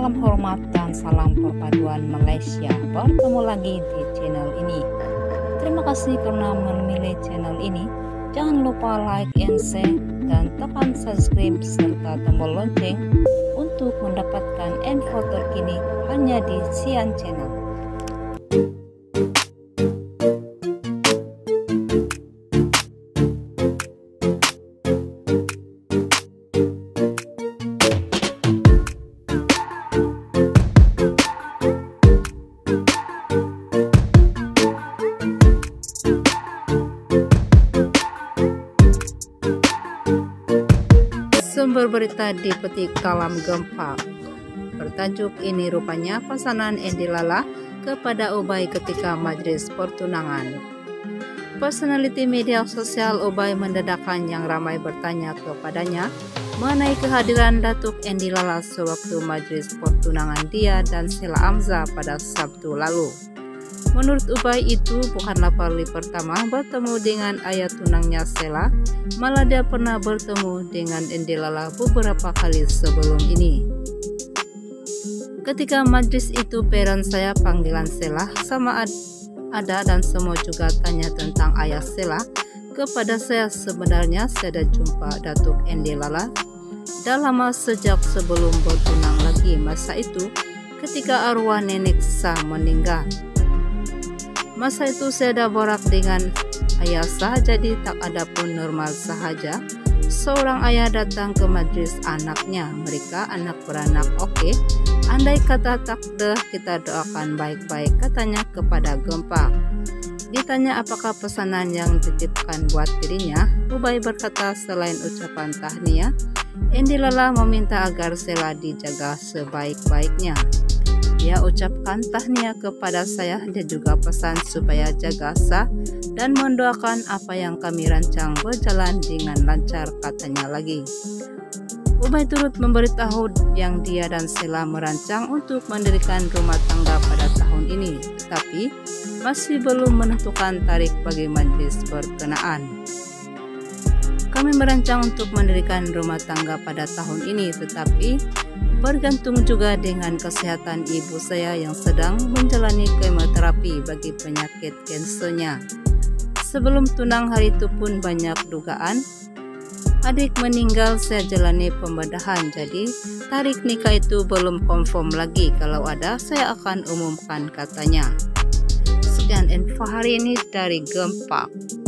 Salam hormat dan salam perpaduan Malaysia. Bertemu lagi di channel ini. Terima kasih karena memilih channel ini. Jangan lupa like and share dan tekan subscribe serta tombol lonceng untuk mendapatkan info terkini hanya di Sian Channel. Sumber berita di peti kalam gempa bertajuk ini rupanya pesanan Endi Lala kepada Ubay ketika majlis pertunangan. Personality media sosial Ubay mendadakan yang ramai bertanya kepadanya mengenai kehadiran Datuk Endi Lala sewaktu majlis pertunangan dia dan Sela Amza pada Sabtu lalu. Menurut Ubay itu bukanlah kali pertama bertemu dengan ayah tunangnya Sela, malah dia pernah bertemu dengan Endelala beberapa kali sebelum ini. Ketika majlis itu peran saya panggilan Sela sama ad ada dan semua juga tanya tentang ayah Sela. Kepada saya sebenarnya saya dah jumpa Datuk Endelala dah lama sejak sebelum bertunang lagi masa itu ketika arwah nenek sah meninggal. Masa itu dah borak dengan ayah sah jadi tak ada pun normal sahaja. Seorang ayah datang ke majlis anaknya. Mereka anak beranak oke. Okay. Andai kata takde kita doakan baik-baik katanya kepada Gempa. Ditanya apakah pesanan yang dititipkan buat dirinya, Ubay berkata selain ucapan tahniah, Endi Lala meminta agar Sela dijaga sebaik-baiknya. Dia ucapkan tahniah kepada saya dan juga pesan supaya jaga sah dan mendoakan apa yang kami rancang berjalan dengan lancar katanya lagi. Ubay turut memberitahu yang dia dan Sela merancang untuk mendirikan rumah tangga pada tahun ini, tetapi masih belum menentukan tarikh bagi majlis berkenaan. Kami merancang untuk mendirikan rumah tangga pada tahun ini, tetapi bergantung juga dengan kesehatan ibu saya yang sedang menjalani kemoterapi bagi penyakit kansernya. Sebelum tunang hari itu pun banyak dugaan. Adik meninggal saya jalani pembedahan jadi tarik nikah itu belum confirm lagi kalau ada saya akan umumkan katanya. Sekian info hari ini dari Gempak.